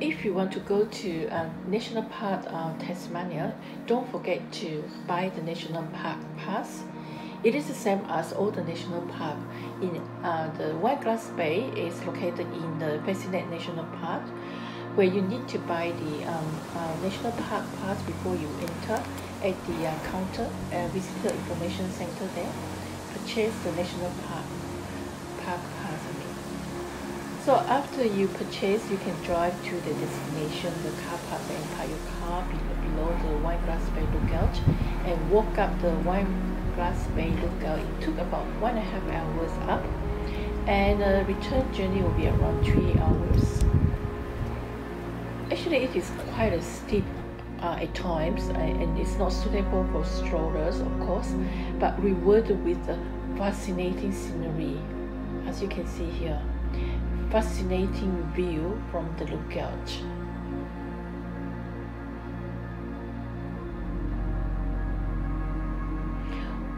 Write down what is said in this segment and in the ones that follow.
if you want to go to uh, National Park uh, Tasmania, don't forget to buy the National Park Pass. It is the same as all the national park. In uh, the Wineglass Bay is located in the Freycinet National Park, where you need to buy the um, uh, National Park Pass before you enter at the uh, counter, uh, visitor information center there. Purchase the National Park Park Pass. So after you purchase, you can drive to the destination, the car park, and park your car below the Wineglass Bay Lookout and walk up the Wineglass Bay Lookout. It took about one and a half hours up and the return journey will be around three hours. Actually, it is quite a steep uh, at times and it's not suitable for strollers, of course, but rewarded with the fascinating scenery, as you can see here fascinating view from the lookout.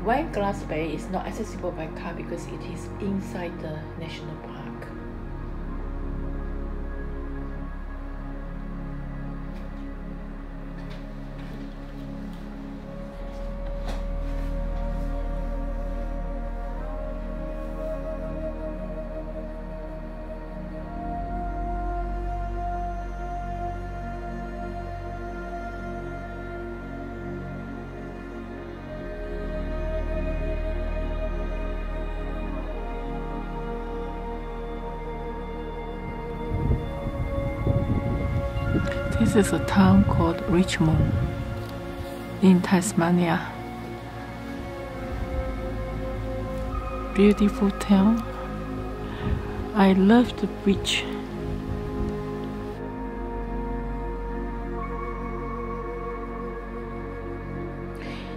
Wineglass Bay is not accessible by car because it is inside the national park. This is a town called Richmond in Tasmania. Beautiful town. I love the beach.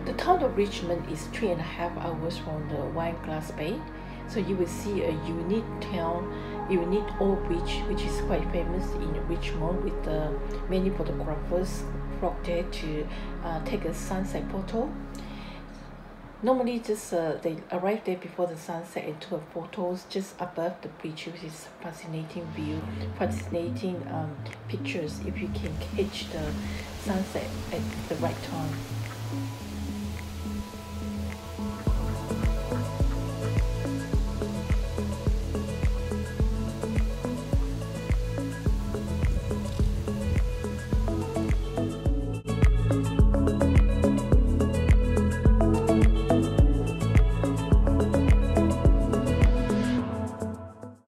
The town of Richmond is three and a half hours from the Wineglass Bay, so you will see a unique town you need Old Beach, which is quite famous in Richmond, with uh, many photographers flock there to uh, take a sunset photo. Normally, just uh, they arrive there before the sunset and took photos just above the beach, which is fascinating view, fascinating um, pictures if you can catch the sunset at the right time.